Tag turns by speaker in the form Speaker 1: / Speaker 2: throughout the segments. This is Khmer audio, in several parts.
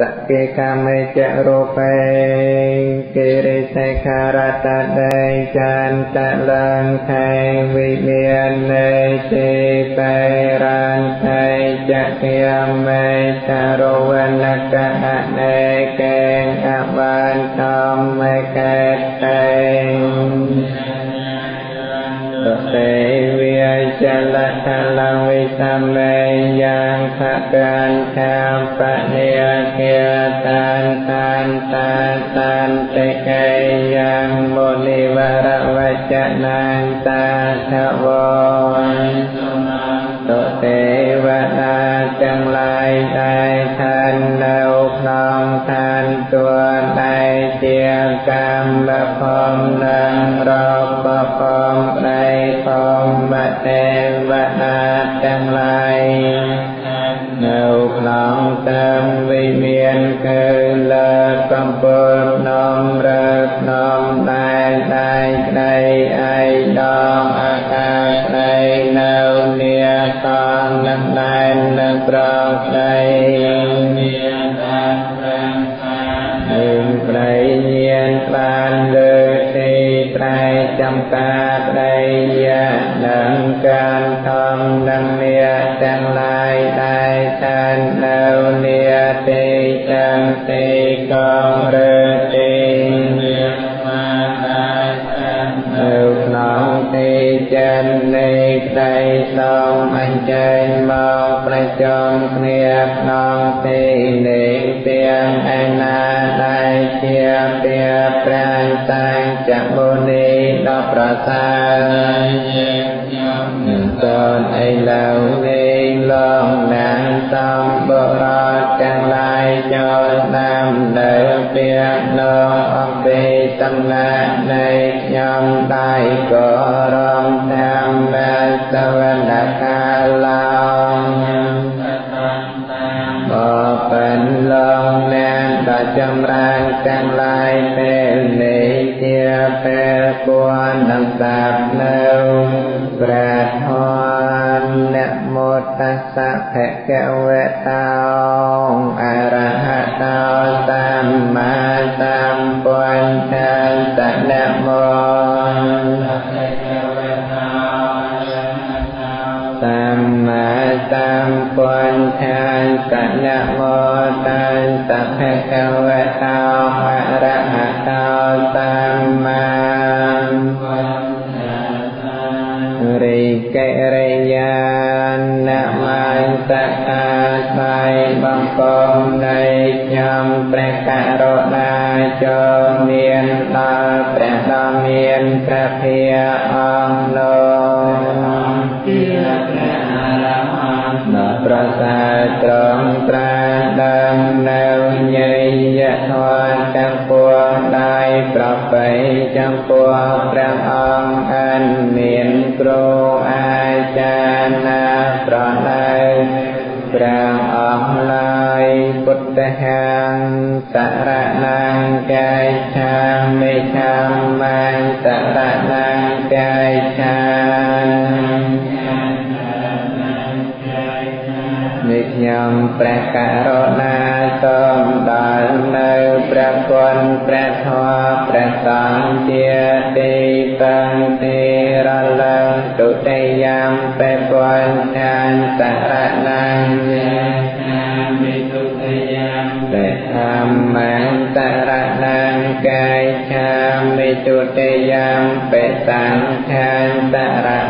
Speaker 1: សកិកាមេចរូបេកិរិសេខារតដេចានតលងខេវិមាននេទេបេរានខេចកិយមេតរវនកៈនេកេអបានតំមេកេ តេទេវិចលតលវិសមេយ៉ាងខកានខាបនិយគាតានតានតានតានតិកេយ៉ាងមុនិវរវចនានតាថវតុទេវតាទាំងឡាយដែលឋាននៅក្នុងឋានទួដែលជាកម្មផងនឹងរបផងក្តីផងប ទេវតាទាំងឡាយនៅក្នុងតាមវិមានគឺលើកំពើភ្នំរើភ្នំដែលដែលក្តីឯដងអាកាសក្តីនៅនាតងនឹងដែននឹងប្រក្តីមានបានប្រាំខានឹងក្តីញានបានលើទីត្រែចំការក្តី Hare ភៈ ព្រះភិយអង្គលោកជាព្រះអរហន្តដ៏ប្រសើរត្រង់ត្រាដឹងនៅញយធម៌ទាំងពួងដោយប្របីចំពោះព្រះអង្គអនមានគ្រូអាចារ្យណាប្រណៅព្រះអង្គឡើយពុទ្ធហាងសរណង្កាយឆាមិឆាមា ព្រះករុណាសូមដល់នៅព្រះគុណព្រះធម៌ព្រះសង្ឃជាទីពឹងទីរលឹងទុតិយំពេពុទ្ធានសរណង្យាមិទុតិយំពេធម្មសរណង្កាយឆាមិទុតិយំពេសង្ឃានសរណ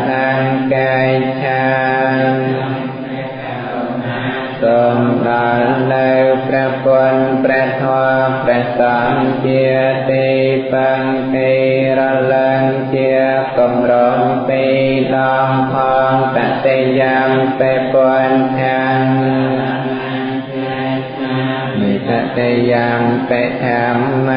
Speaker 1: មដល់នៅព្រះគុណព្រះធម៌ព្រះសង្ឃជាទីពឹងទីរលឹងជាគម្រោងពីដងផងតតិយំពេពុទ្ធានមិតតិយំពេធម្ម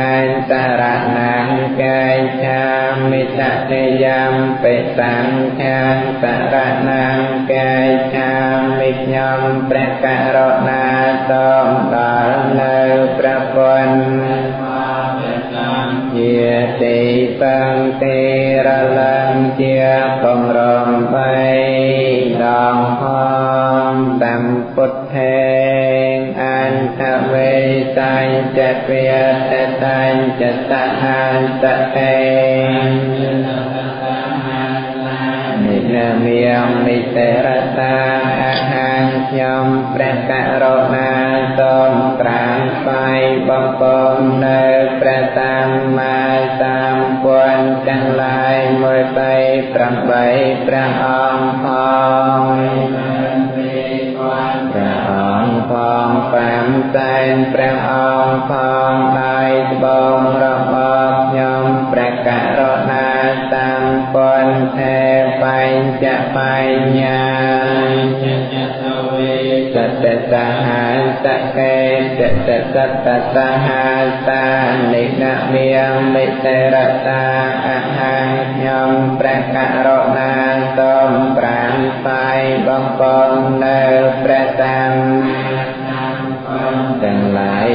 Speaker 1: សរណង្កាយឆាមិតតិយំពេសង្ឃានសរណង្កាយឆាមិខ្ញុំ ព្រះករុណាសូមដល់នៅព្រះគុណជាទីពឹងទីរលឹងជាបំរំបីដងផងតាមពុទ្ធេអន្តវេតាញ់ចវេតតាញ់ចតហាសកេនិនាមិយមិសេរតាអហាង ខ្ញុំព្រះករុណាសូមក្រានស្វែងបង្គំនៅព្រះសម្មាសម្ពុទ្ធទាំងឡាយមួយបី8ព្រះអង្គផងព្រះអង្គផងតាមតែនព្រះអង្គផងដោយត្បូងរបស់ តសហាសកេសតសតសហាសានិណមិយមិតរតាអហង្ខ្ញុំព្រះករុណាសូមប្រាំស្វាយបង្គំនៅព្រះតាមទាំងឡាយ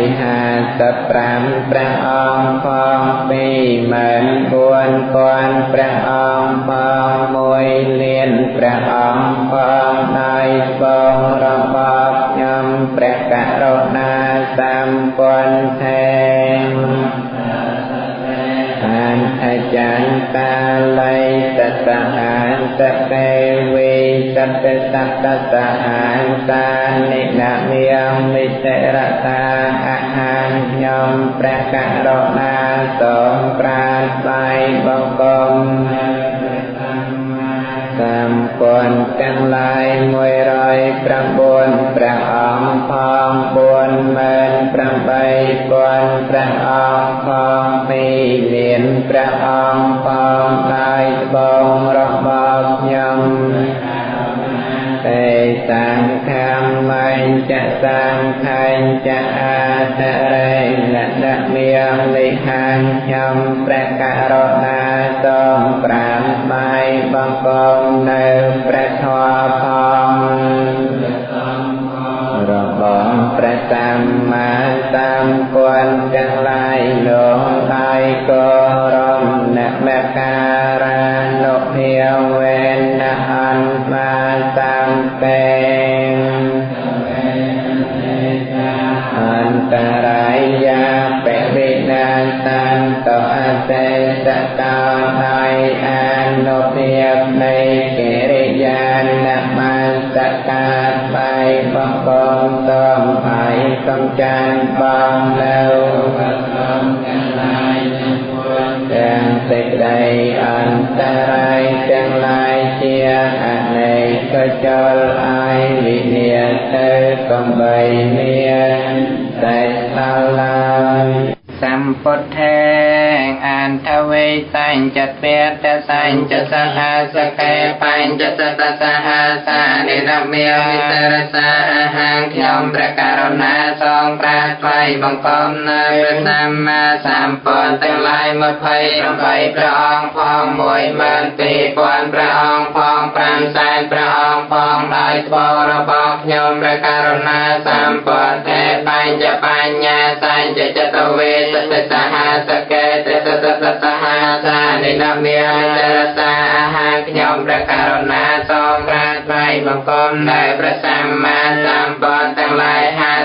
Speaker 1: 55ព្រះអង្គផង24000ព្រះអង្គផង1លានព្រះអង្គ សម្ពុទ្ធទេអានអចារ្យតាល័យតតហានតកេវីតតសតតហានតានិណមិយមិតិរតាអហានខ្ញុំព្រះករុណាសូមប្រាថ្នាបង្គំសម្ពុនទាំងឡាយ109ព្រះអង្គផង48000 ព្រះអង្គផង2លានព្រះអង្គផងដោយត្បូងរបស់ខ្ញុំទេសង្ឃមញ្ចសង្ខញ្ចអាតរេណដមិយនិហានខ្ញុំព្រះករុណាសូមប្រាំបាយបង្គំនៅព្រះធម៌ ព្រះសម្មាសម្ពុទ្ធទាំងឡា ឲ្យកំចាន់បងនៅទាំងសេចក្តីអន្តរាយទាំងឡាយជាអនេកចលឲ្យវិនិច្ឆ័យកំបីមានតែស្ដាល់ឡើយសម្ពុទ្ធេអន្តវេ សញ្ចពេតសញ្ចសហាសកេបញ្ចសតសហាសានិរមេវិសរសាហាងខ្ញុំព្រះករុណាសងប្រាថ្វាយបង្គំនៅព្រះសម្មាសម្ពុទ្ធទាំងឡាយ28ព្រះអង្គផង12000ព្រះអង្គផង5សែនព្រះអង្គផងដោយត្បូងរបស់ខ្ញុំព្រះករុណាសម្ពុទ្ធទេបញ្ចបញ្ញា សញ្ចចតវេសសិតហាសកេតសសសសហាសានិនមេតរសាអាហាខ្ញុំព្រះករុណាសូមប្រាថ្នាបង្គំនៅព្រះសម្មាសម្ពុទ្ធទាំងឡាយ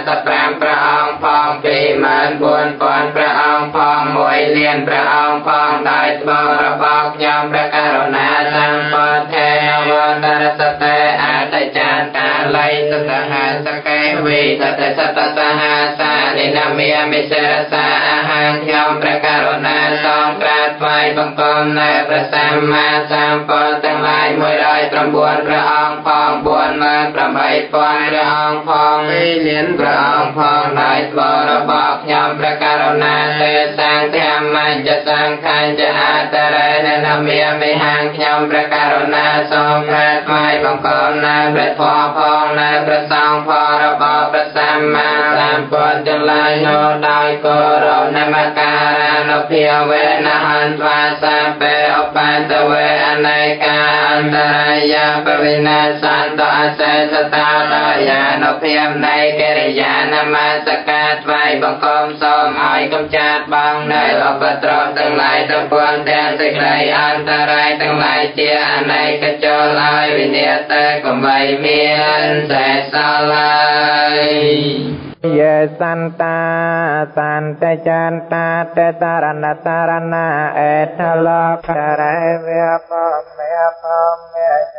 Speaker 1: 55ព្រះអង្គផង24000ព្រះអង្គផង1លានព្រះអង្គផងដោយត្បូងរបស់ខ្ញុំព្រះករុណាសម្ពុទ្ធទេវន្តរសតេអតចាតាល័យសតហាសកេ វិតតសតសហាសានិនមេមិសេរសាអាហាខ្ញុំព្រះករុណាសូមក្រា បថ្វាយបង្គំនៅព្រះសម្មាសម្ពុទ្ធទាំងឡាយ109ព្រះអង្គផង48000ព្រះអង្គផង2លានព្រះអង្គផងដោយស្បរបស់ខ្ញុំព្រះករុណាទេសង្ឃធម្មញ្ចសង្ខញ្ចអតរេននមេមិហាងខ្ញុំព្រះករុណាសូមក្រាបថ្វាយបង្គំនៅព្រះធម៌ផងនៅព្រះសង្ឃផងរបស់ព្រះសម្មា សម្ពុទ្ធទាំងឡាយនោះដោយគោរពនមស្ការនុភាវេនហន្ត្វាសាពេឧបន្តវេអនេកាអន្តរាយាបវិណាសន្តអសេសតាតាយានុភាពនៃកិរិយានមស្ការថ្វាយបង្គំសូមឲ្យកំចាត់បងនៅឧបទ្រពទាំងឡាយទាំងពួងទាំងសេចក្តីអន្តរាយទាំងឡាយជាអនេកចូលឲ្យវិនិច្ឆ័យកំបីមានតែសល់ឡើយ យេសន្តាសន្តចន្តាតតរណតរណអេតលោករេ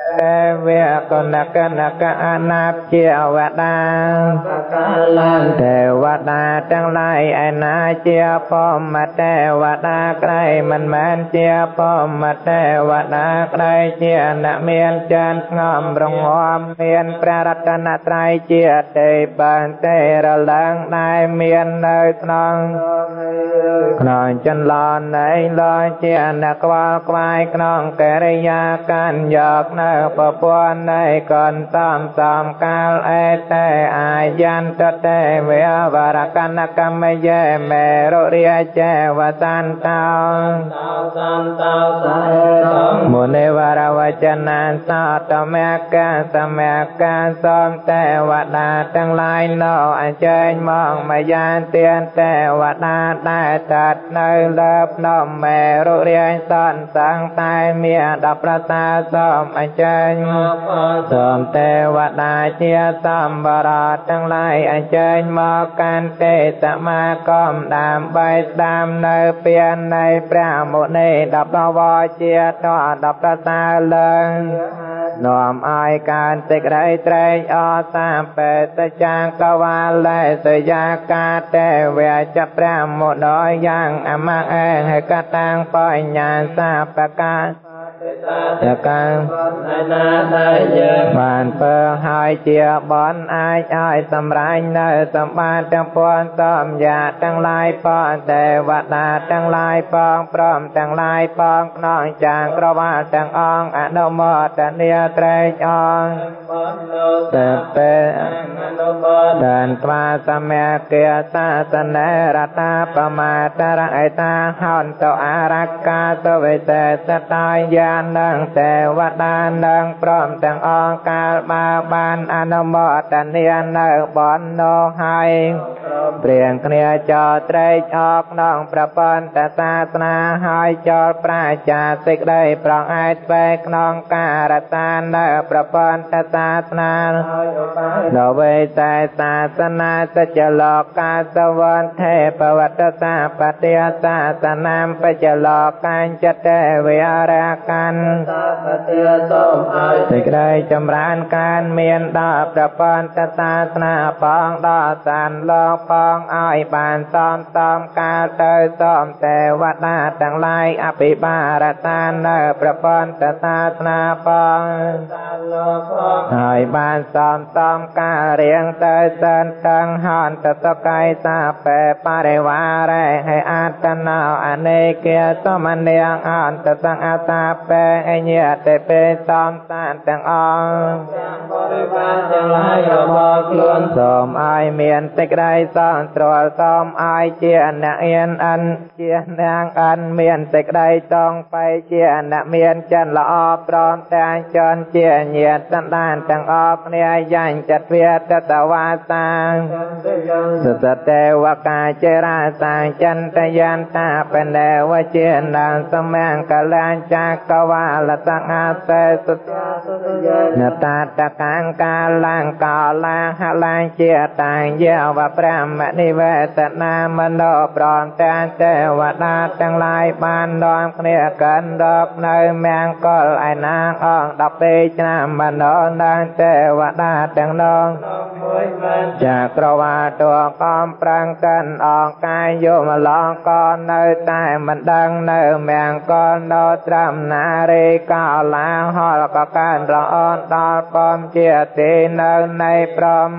Speaker 1: វៈបមេបមេរេវៈកនកនកអនាព្យាវតាកាលទេវតាទាំងឡាយឯណាជាពមទេវតាក្រៃមិនមែនជាពមទេវតាក្រៃជាអ្នកមានចានស្ងំរងំមានព្រះរតនត្រ័យជាទេបានទេរឡើងដែលមាននៅក្នុងក្នុងចន្លោនៃលោជាអ្នកខ្វល់ខ្វាយក្នុងកិរិយាការយកនៅពពន់នៃកនតំសំកាលអេតេអាយន្តតេវេវរកណកម្មយេមេរុរិយចេវសន្តោសន្តោសមុនិវរវចនាសតមកាសមកាសំទេវតាទាំងឡាយនៅអញ្ជើញមកមកយ៉ាងទៀនទេវតាដែលតាត់នៅលើភ្នំមេរុរាយសនសង្តែមានដល់ប្រសាសូមអញ្ជើញសូមទេវតាជាសម្បរតទាំងឡាយអញ្ជើញមកកាន់ទេសមាគមដើម្បីស្ដាមនៅពៀននៃព្រះមុនីដល់បវជាតដល់ប្រសាឡើងនាំឲ្យការសេចក្តីត្រេកអរសាបេតចាងកវាលេសយាកាទេវៈចព្រះមុនយ៉ាងអមៈអេហកតាំងបញ្ញាសាបកា តកាំឯណាដែលយើងបានពើហើយជាបនអាចឲ្យសម្រេចនៅសម្បត្តិទាំងពួងសំយ៉ាទាំងឡាយផងទេវតាទាំងឡាយផងព្រមទាំងឡាយផងក្នុងចាងក្រវាលទាំងអង្គអនុមោទនាត្រេកអរតែពេដានត្វាសមៈគាសាសនេរតាបមាតរអេតាហន្តអរកាទវេតសតាយានឹងទេវតានឹងព្រមទាំងអង្គកាលបាបានអនុមោទនានៅបននោះហើយព្រៀងគ្នាចោត្រេកអរក្នុងប្រពន្ធសាសនាហើយចូលប្រាចាសេចក្តីប្រងឯតពេក្នុងការរតានៅប្រពន្ធសាសនាដល់វេតែសាសនាសច្ចលោកាសវន្តេបវត្តសាបតិសាសនាបច្ចលោកាញ្ចតេវិរាកាន់បតិសូមឲ្យសេចក្តីចម្រើនការមានដល់ប្រពន្ធសាសនាបងដល់សានលោកបងឲ្យបានសំតំកាលទៅសូមទេវតាទាំងឡាយអភិបាលតានៅប្រពន្ធសាសនាបងហើយបានសំតំកាលរៀងទៅសិនតឹងហន្តសកៃសាពេបរិវារេហើយអត្តណោអនេគាសមនាងអន្តសង្អតាពេអញ្ញតិពេសំសានទាំងអង្គទាំងបរិវារទាំងឡាយរបស់ខ្លួនសូមឲ្យមានសេចក្តីសន្ទ្រលសូមឲ្យជាអ្នកអៀនអិនជានាងអិនមានសេចក្តីតងទៅជាអ្នកមានចិនល្អព្រមទាំងចនជាញាតសន្តានទាំងអស់គ្នាយ៉ាញ់ចិត្តវាតតវាសាងសសទេវកាចេរាសាងចន្តយន្តាបនេវជានាងសមង្គលាញចាកវាលសង្ហាសេសុនតាតកាងកាលាងកោលាហលាងជាតាំងយាវព្រះមនិវេតនាមនោប្រំតានទេវតាទាំងឡាយបាននាំគ្នាកិនរកនៅមង្គលឯណាងអង្គដល់ពេលឆ្នាំមនោនាងទេវតាទាំងនោះចាក្រវាតួកំប្រាំងកិនអង្គកាយយមឡងក៏នៅតែមិនដឹងនៅមង្គលនៅត្រឹមណារីកោឡាហលក៏កើនរអនដល់បំជាទីនៅនៃព្រម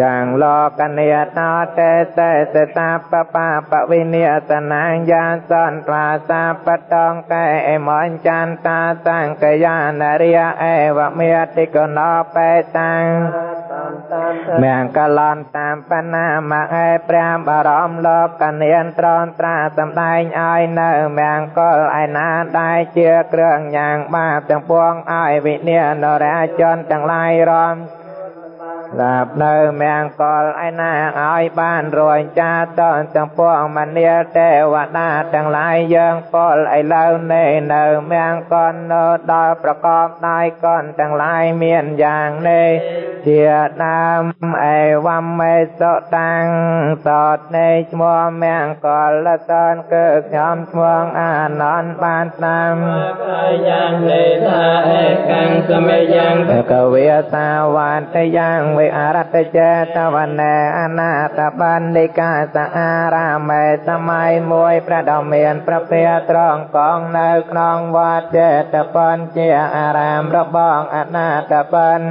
Speaker 1: យ៉ាងលោកនិយតតេតេសតាបបាបវិនិយតនាយាសន្ត្រាសាបតងកែមញ្ចានតាសង្កយានរិយអេវមេតិកណោបេតាំង មង្គលនតាមបណាមកឯព្រះបរមលោកកនានត្រនត្រាសម្ដែងឲ្យនៅមង្គលឯណាដែលជាគ្រឿងញ៉ាងបាបទាំងពួងឲ្យវិញ្ញាណរាជនទាំងឡាយរំ លាបនៅមង្គលឯណាឲ្យបានរួចចាតទាំងពួងមនាលទេវតាទាំងឡាយយើងពលឥឡូវនេះនៅមង្គលនៅដល់ប្រកបដោយកនទាំងឡាយមានយ៉ាងនេះជាដើមអេវមមេសុតាំងសតនៃឈ្មោះមង្គលសនគឺខ្ញុំឈ្មោះអានន្តបានស្ដាំ
Speaker 2: យ៉ាងនេះថាអេកាំងសមយ៉ាង
Speaker 1: ភគវេសាវន្តយ៉ាងវិអរតចេតវនេអនាតបណ្ឌិកាសអារាមេសម័យមួយប្រដមានប្រពែត្រង់កងនៅក្នុងវត្តចេតបញ្ជាអារាមរបស់អនាតបណ្ឌ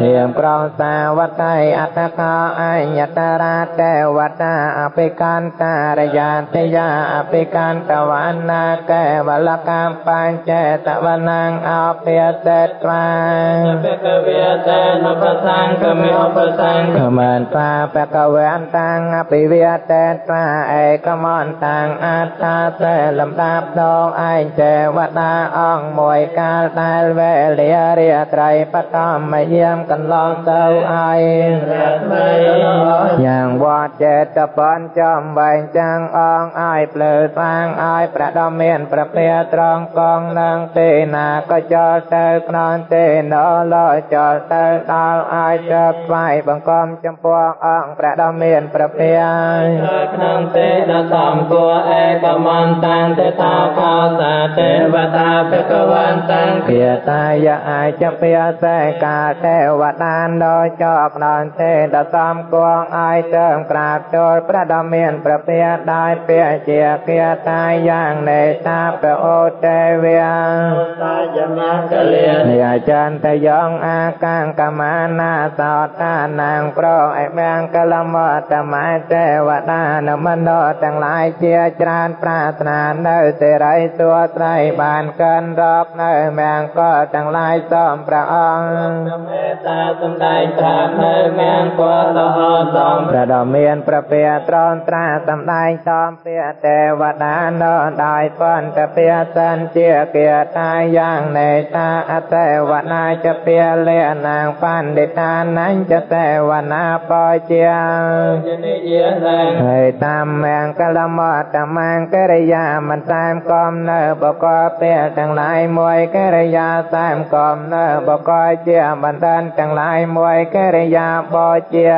Speaker 1: ធៀមក្រងសាវតៃអត្តកោអញ្ញតរាទេវតាអភិកន្តារយាទយាអភិកន្តវណ្ណាកេវលកម្មបញ្ចេតវនាងអភិសេតត្វា
Speaker 2: បកវេតេនបសង្ឃមិឧបសង្ឃ
Speaker 1: មន្តបាបកវេនតាំងអភិវេតេត្វាឯកមន្តតាំងអត្តាសេលំដាប់ដងឯងទេវតាអង្គមួយកាលដែលវេលារាត្រីបតំមយាមកន្លងទៅឲ្យយ៉ាងវត្តចេតបញ្ចំវែងចាំងអងឲ្យភ្លើស្វាងឲ្យប្រដមានប្រពែត្រង់កងនឹងទេណាក៏ចលទៅក្នុងទេណលចលទៅដល់ឲ្យទៅស្វាយបង្កំចំពោះអង្គប្រដមានប្រពែ
Speaker 2: ក្នុងទេដសំគួឯកមន្តាំងទេតាកោសាទេវតាភគវន្តាំង
Speaker 1: គិតាយអាចចពាសេកាទេវតានដោយចកដល់ទេដសំគួងឲ្យទៅក្រាបទូលប្រដមានប្រពែដោយពាជាគិតាយ៉ាងនេតាប្រអូទេវា
Speaker 2: តាយមាកលិ
Speaker 1: និយាចន្ទយងអាកាងកមានាសោតានាងប្រអេមាំងកលមតមៃទេវតានមនោទាំងឡាយជាច្រើនប្រាថ្នានៅសេរីសួស្ដីបានកិនរកនៅមង្គលទាំងឡាយសូមព្រះអង្គ
Speaker 2: មេត្តាសំដែងត្រានៅមង្គលរហូតសូម
Speaker 1: ព្រះដ៏មានព្រះពែត្រង់ត្រាសំដែងសូមពាទេវតានៅដោយពន្ធពាសិនជាគាតាយ៉ាងនេតាអទេវនាចពាលិនាងបណ្ឌិតានញ្ចទេវនាបជាហើយតាមមង្គលមតមង្គកិរិយាមិនតាមកំនៅបកពេលទាំងឡាយមួយកិរិយាតាមកំនៅបកជាបណ្ដានទាំងឡាយមួយកិរិយាបជា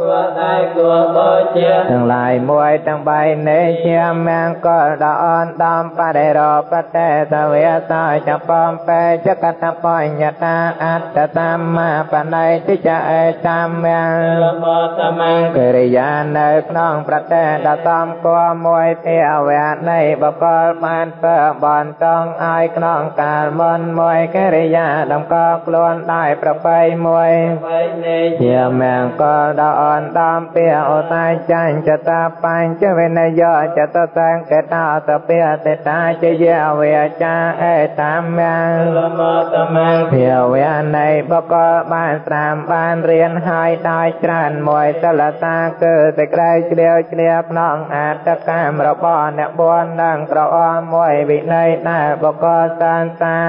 Speaker 2: គួរតែគួរបជា
Speaker 1: ទាំងឡាយមួយទាំងបីនេះជាមង្គលដ៏អនដំបរិរោបតេសវេសោចបំពេចកតបញ្ញតាអត្តសម្មាបណៃតិចអេតាមម
Speaker 2: ង្គលម
Speaker 1: តមង្គកិរិយានៅក្នុងប្រតេដតំគួមួយភាវៈនៃបកលបានធ្វើបនតងឲ្យក្នុងកាលមុនមួយកិរិយាដំកខ្លួនដោយប្របីមួយជាមង្គលដល់អនដំពីអតាចាញ់ចតាបញ្ចវិនយោចតសង្កតោតពីតតាជាយវេចាអេតាមម
Speaker 2: ង្គលតមង្គ
Speaker 1: ភាវៈនៃបកលបានត្រាមបានរៀនហើយដោយច្រើនមួយសិលតាគឺសេចក្តីជ្រាវជ្រាវក្នុងអត្តកម្មរបស់អ្នកបួននឹងក្រអមមួយវិន័យដែលបកលសានសា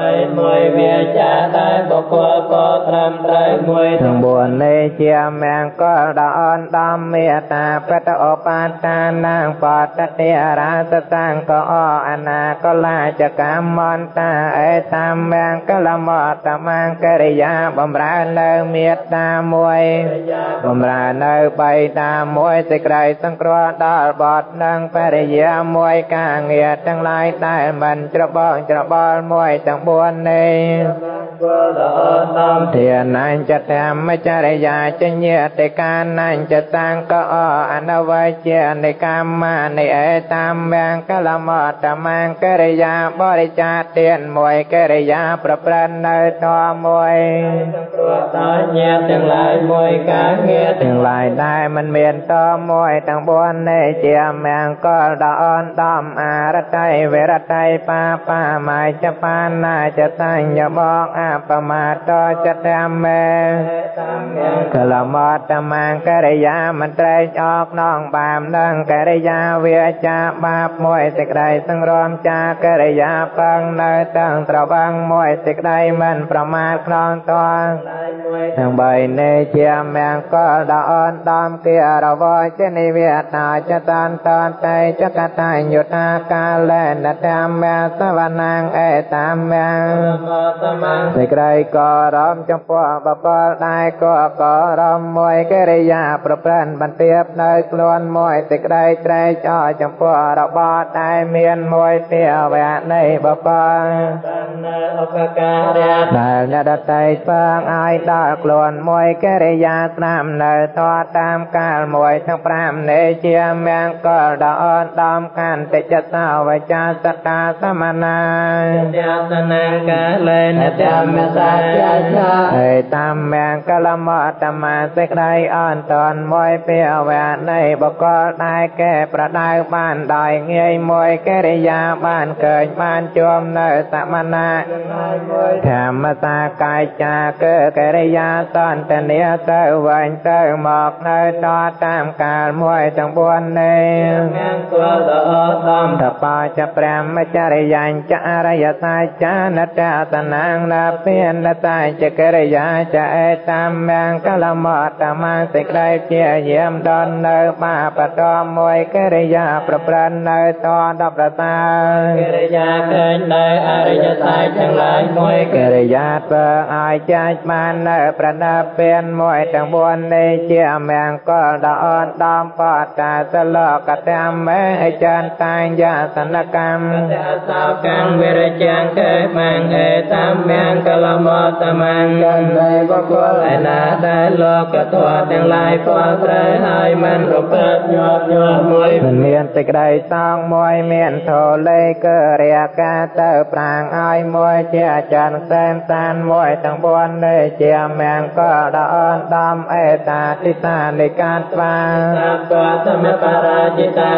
Speaker 2: បីមួយវាចាដែលបកលក៏ត្រឹមត្រូវមួយ
Speaker 1: ទាំងបួននេះជាមង្គលដ៏អនដំមេត្តាបតអបាតានាងបតតិរាសតាំងក៏អនាកលាចកម្មន្តាអេតាមមង្គលមតមង្គកិរិយាបំរើនៅមេត្តាមួយបំរើនៅបៃតាមួយសេចក្តីសង្គ្រោះដល់បត់និងបរិយាមួយការងារទាំងឡាយដែលមិនច្របល់ច្របល់មួយទាំងបួននេះ ធានាញចតាមចរិយាចញ្ញតិកានាញចតាំងកអអនវជានិកម្មមានិអេតាមមាំងកលមតមាំងកិរិយាបរិចាទានមួយកិរិយាប្រព្រឹត្តនៅតមួយ
Speaker 2: ព្រោះតញាទាំងឡាយមួយការងារ
Speaker 1: ទាំងឡាយដែលមិនមានតមួយទាំងបួននេះជាមង្គលដ៏អនដំអរតៃវរតៃបាបាមាយចបាណាចតាញ់បងអបមាតចតមេកលមតមង្គកិរិយាមិនត្រេកអរក្នុងបាមនឹងកិរិយាវាចាបាបមួយសេចក្តីសង្រមចាកិរិយាពឹងនៅទាំងត្រវឹងមួយសេចក្តីមិនប្រមាទក្នុងតទាំងបីនេះជាមង្គលដ៏អនដំគិរវជានិវេតាចតានតនតេចកតញ្ញុតាកាលេនតាមមសវនាងអេតាមមសេចក្តីក៏រំចំពោះបបលដែរក៏ក៏រំមួយកិរិយាប្រព្រឹត្តបន្ទាបនៅខ្លួនមួយសេចក្តីត្រេកអរចំពោះរបស់ដែលមានមួយភាវៈនៃបបល
Speaker 2: នៅឧបការៈ
Speaker 1: ដែលអ្នកដតីស្វាងឲ្យដល់ខ្លួនមួយកិរិយាស្នាមនៅតតាមកាលមួយទាំង5នៃជាមង្គលដ៏អនដំកាន់តិចសាវចាសតាសមណា
Speaker 2: យាសនាកាលេនតាមសាជាជា
Speaker 1: អេតាមមង្គលមតមាសេចក្តីអន្តនមួយភាវៈនៃបកលដែលកែប្រដៅបានដោយងាយមួយកិរិយាបានកើញបានជួមនៅសមណាធម្មតាកាយចាកើកិរិយាសន្តានាទៅវិញទៅមកនៅតតាមកាលមួយទាំង4នេះ
Speaker 2: មានគួរដ៏ដំ
Speaker 1: តបចព្រះមចរិយាចរយសាចានតតនាងណាពេនតាចកិរិយាចអេតាមមង្គលមតមាសេចក្តីជាយាមដល់នៅបាបតមួយកិរិយាប្រព្រឹត្តនៅតដល់ប្រសា
Speaker 2: កិរិយាឃើញនៅអរិយសាយទាំងឡាយមួយ
Speaker 1: កិរិយាធ្វើឲ្យចាច់បាននៅប្រដាប់ពៀនមួយទាំង4នេះជាមង្គលដ៏អនដំបតាសលោកតាមមេចានតាញយាសនកម្ម
Speaker 2: តសោកម្មវិរជាងកេមាំងអេតាមមង្គលមតមង្គលនៃបុគ្គលឯណាដែលលោកធម៌ទាំងឡាយពោស្រែហើយមិនរពេតញាប់ញាប់មួយ
Speaker 1: មិនមានសេចក្តីសងមួយមានធោលេកើរាកាទៅប្រាងឲ្យមួយជាចានសែនសានមួយទាំង4នេះជាមង្គលដ៏អនដំអេតាទិសានិកាតស្វា
Speaker 2: សព្ទសមបរាជិតា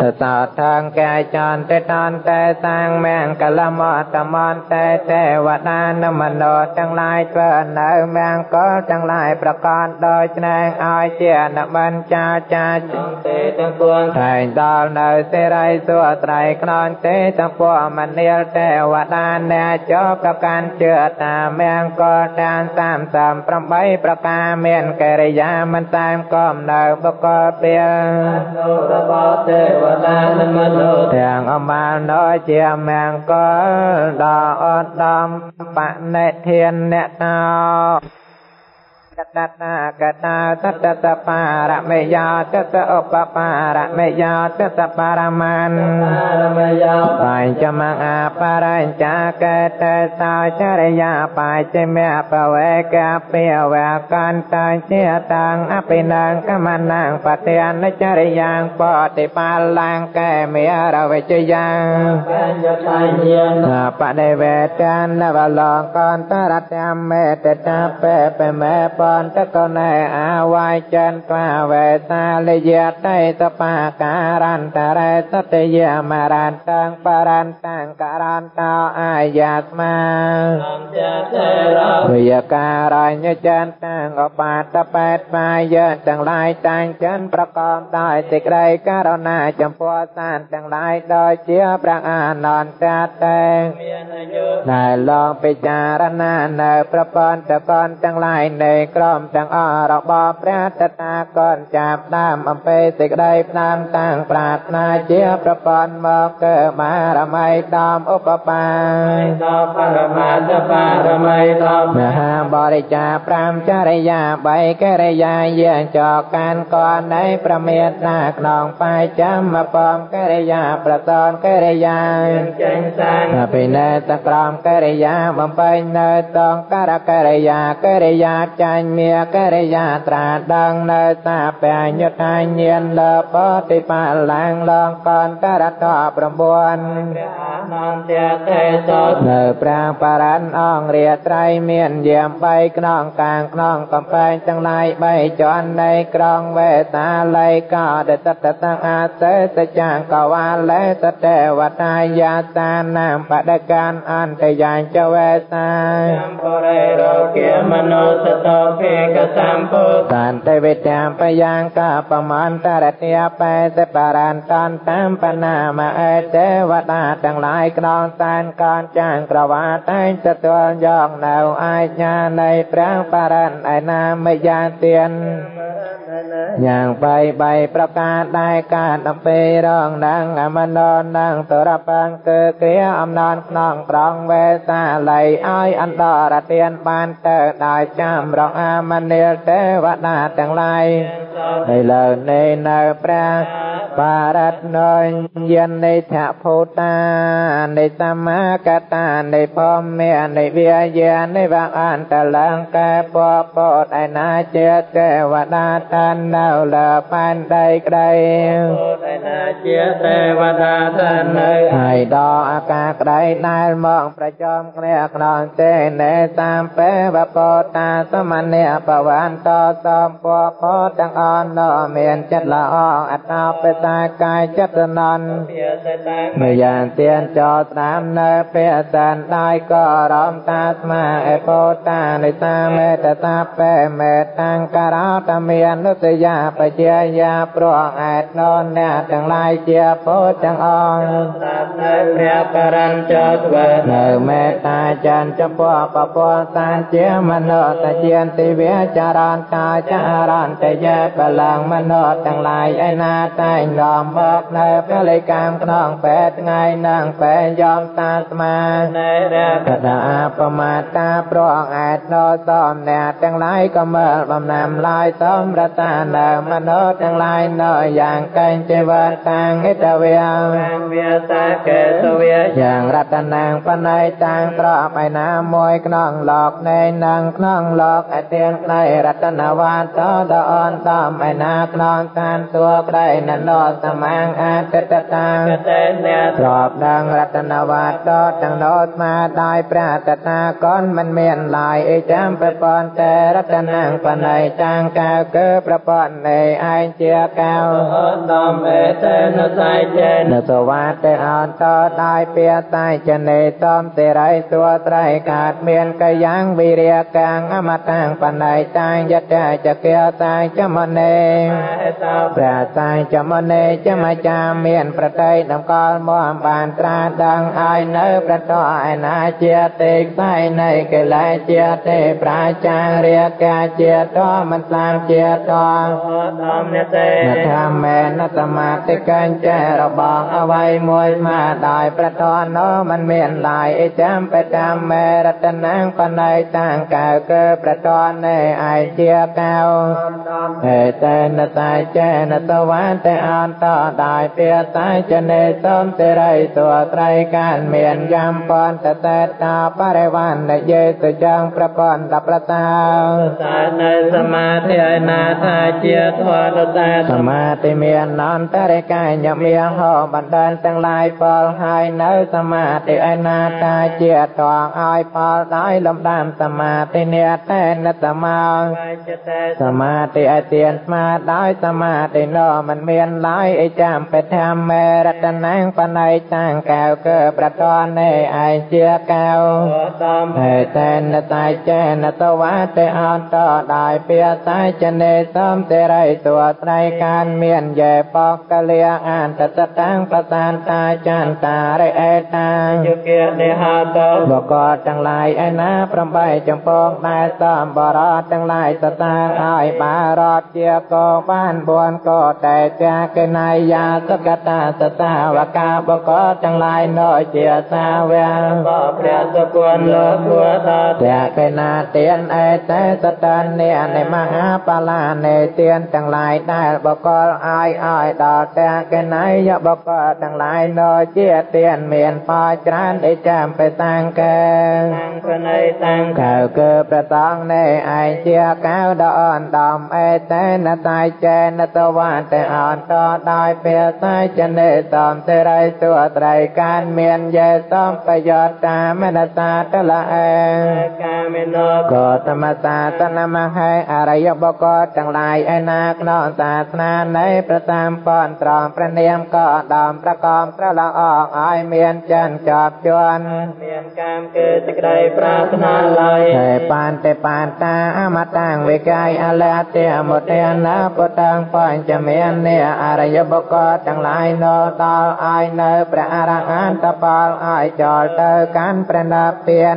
Speaker 1: តសោថងកាយចន្ទតនតេសាងមង្គលមតមន្តេទេវតានមនោទាំងឡាយធ្វើនៅមង្គលទាំងឡាយប្រកបដោយច្នៃឲ្យជានបញ្ចាចា
Speaker 2: ទេទាំងពួង
Speaker 1: តែងដល់នៅសេរីសុត្រៃខ្នងទេទាំងពួងមនាលទេវតាអ្នកចោប្រកាន់ជឿតាមង្គលតាម38ប្រការមានកិរិយាមិនតាមកំនៅបកលពេល
Speaker 2: របស់ទេវតានិងមនុស្ស
Speaker 1: ទាំងអមាលនោជាមង្គលដល់អត់ដំបនិធានអ្នកតោ កតតាកតាតតតបារមេយោតតឧបបារមេយោតតបារមានបញ្ចមងាបរិញ្ចាកតេសោចរិយាបញ្ចមៈបវេកពេវកន្តជាតាំងអភិនាងកមនាងបតិអនិចរិយ៉ាងបតិបាឡាងកែមេរវិជយ៉ាង
Speaker 2: បញ្ញតាញាន
Speaker 1: បដិវេតានវលងកន្តរតមេតតាពេបមេបន្តកណែអាវាយចិនក្វាវេសាលយតេតបាការន្តរេសតយមរន្តាំងបរន្តាំងករន្តោអាយាស្មាវិយការញ្ញចិនតាំងអបាតបេតបាយទាំងឡាយតាំងចិនប្រកបដោយសេចក្តីករណាចំពោះសានទាំងឡាយដោយជាព្រះអានន្ទតេដែលលងពិចារណានៅប្រព័ន្ធតកនទាំងឡាយនៃក្រុមទាំងអស់របស់ព្រះតតាគតចាប់ដើមអំពីសេចក្តីផ្ដាំតាំងប្រាថ្នាជាប្រព័ន្ធមកកើបារមីដំឧបបាយ
Speaker 2: ដល់បរមាតបារមីដំ
Speaker 1: មហាបរិចា5ចរិយា3កិរិយាយាចកានកនៃប្រមេតណាក្នុងបាយចាំមកបំកិរិយាប្រតនកិរិយា
Speaker 2: ចេញសាន
Speaker 1: ពីនៅតក្រមកិរិយាបំពេញនៅតងករកិរិយាកិរិយាចាញ់មាកិរិយាត្រាដឹងនៅតាបញ្ញតាញានលបតិបាឡើងឡងកន្តរត9ព្រះ
Speaker 2: អនន្តទេសោ
Speaker 1: នៅប្រាបរណអង្គរាត្រៃមានយាម3ក្នុងកាងក្នុងកំពែងទាំងឡាយ3ជាន់នៃក្រុងវេតាល័យកោដតតតអាសេសចាងកវាលេសទេវតាយាតានាមបដកានអន្តយាញចវេសា
Speaker 2: ចំពរេរោគាមនោសតោពេកសម្ពុ
Speaker 1: សន្តិវិតាបយ៉ាងកបមន្តរតិបេសបរន្តតាមបនាមអេទេវតាទាំងឡាយយក្នុងតានកានចាងក្រវាតែងទទួលយកនៅអាជ្ញានៃព្រះបរិញ្ញឯណាមយាទាន យ៉ាងបីបីប្រការដែរការអំពីរងនឹងអមណននឹងទរបាំងគឺគ្រាអំណនក្នុងប្រងវេសាល័យឲ្យអន្តរទានបានទៅដោយចាំរងអមនិលទេវតាទាំងឡាយនៅលើនៃនៅព្រះ បារតនយនិធភូតានៃសម្មាកតានៃភមមេនៃវិយានៃវអន្តលង្កែពពតឯណាជាទេវតាតាននៅលើប៉ែនដីក្ដី
Speaker 2: ឯណាជាទេវតាតាននៅ
Speaker 1: ហើយដល់អាកាសក្ដីដែលមកប្រចំគ្នាក្នុងទេនេតាមពេវពតាសមនិបវន្តសំពពទាំងអនមានចិត្តល្អអត្តបិតាកាយចិត្តនន់មយ៉ាងទៀនចោតាមនៅព្រះសានដោយក៏រំតាស្មាអេពោតានិសាមេតតាពេមេតាំងការោតមាននុទយាបជាយាព្រោះអែតននអ្នកទាំងឡាយជាពោទាំងអង
Speaker 2: នៅព្រះបរិញ្ចធ្វើ
Speaker 1: នៅមេត្តាចន្ទចំពោះពពតានជាមនុស្សជាទិវាចារន្តកាចារន្តយេបលាំងមនុស្សទាំងឡាយឯណាតែងនាំមកនៅពលិកម្មក្នុងពេថ្ងៃនឹងពេយំតាស្មា
Speaker 2: នៃរ
Speaker 1: កដាបមាតាប្រងអែតនោសំអ្នកទាំងឡាយក៏មើលបំណាំឡាយសំរតានៅមនុស្សទាំងឡាយនៅយ៉ាងកែងទេវតាងឥតវា
Speaker 2: វាសាកេសវា
Speaker 1: យ៉ាងរតនាងបណៃតាំងត្រប់ឯណាមួយក្នុងលោកនៃនឹងក្នុងលោកឯទៀងក្ដីរតនវត្តតអនតំឯណាក្នុងតានតួក្ដីណណោសមាងអតិតតាង
Speaker 2: តេអ្នក
Speaker 1: ទ្របដឹងរតនវត្តតទាំងណោស្មាដោយព្រះតតាកនមិនមានឡាយអីចាំប្រពន្ធតែរតនាងបណៃតាំងកៅគឺប្រពន្ធនៃឯងជាកៅ
Speaker 2: តំអេតេនសៃចេន
Speaker 1: សវត្តទេអន្តដោយពាតៃចនេតំទេរៃសួត្រៃកាតមានកាយ៉ាងវិរិយកាងអមតាំងបណៃតាំងយតេចកិយតាំងចមនេព្រះតាំងចមនេចមចាមានប្រតិដំកល់មកបានត្រាដឹងឲ្យនៅប្រតឯណាជាទេខ្សែនៃកិលេសជាទេប្រាចារាកាជាតមិនស្លាមជាត
Speaker 2: តំនិតេ
Speaker 1: នធម្មេនតមាតិកញ្ចរបងអវ័យមួយមកដោយប្រតនមិនមានឡាយអិចាំបតាមមេរតនាងបណៃតាំងកៅគឺប្រតននៃឯជាកៅហេតេនតាចេនតវន្តអន្តដោយពាតាចនេសំតិរិទัวត្រៃកានមានយ៉ាំពនតតេតាបរិវណ្ណយេសយ៉ាងប្រពន្ធប្រតា
Speaker 2: សានៅសមាធិឯណាថាជាធម៌តតា
Speaker 1: សមាធិមានអន្តរិកាញមានហោបណ្ដានទាំងឡាយផលហើយនៅសមាធិឯណាតាជាតងឲ្យផលដោយលំដាប់សមាធិនេតេនតមោសមាធិឯទៀនស្មាដោយសមាធិនោះមិនមានឡើយអីចាំបធមមេរតនាងបណៃតាំងកៅគឺប្រតនេឯជាកៅ
Speaker 2: តំ
Speaker 1: ហេតេនតៃចេនតវតេអន្តដោយពាតៃចនេសំតិរិទัวត្រៃកានមានយេបកលិអន្តតតាំងបសានតាចន្តារិអេតា
Speaker 2: យុគិនិហត
Speaker 1: បកតទាំងឡាយឯណា8ចំពងដែលសំបរតទាំងឡាយសតាងឲ្យបារតជាកោបាន4កោតែចាកិណៃយាសកតាសតាវកាបកតទាំងឡាយនៅជាសាវៈ
Speaker 2: ព្រះសុគន្ធលោកគួត
Speaker 1: តែកិណាទៀនអេតែសតានេនៃមហាបាឡានេទៀនទាំងឡាយដែលបកលឲ្យឲ្យដល់តែកិណៃយបកតទាំងឡាយនៅជាទៀនមានផលច្រើនអីចាំបេតាំងកែ
Speaker 2: តាំងប្រណៃតាំង
Speaker 1: កៅគឺប្រតងនៃឯជាកៅដអនដំអេតេនតៃចេនតវតេអន្តដោយពេលតែចនេតំទេរិសួត្រៃកានមានយេសំបយោតាមនសាតលអេ
Speaker 2: កាមេណោ
Speaker 1: កតមសាតនមហេអរិយបកទាំងឡាយឯណាក្នុងសាសនានៃប្រតាមពនត្រផងព្រះនាមក៏ដំប្រកំត្រឡងអងឲ្យមានចិនជាប់ជាន់
Speaker 2: មានកាមគឺសេចក្តីប្រាថ្នាឡើយ
Speaker 1: ទេបានទេបានតាអមតាំងវិកាយអលតិមុទិណាពុទ្ធងបញ្ចមាននេអរិយបុគ្គលទាំងឡាយនៅដល់ឲ្យនៅព្រះអរហន្តផលឲ្យចោលទៅកាន់ព្រះនិព្វាន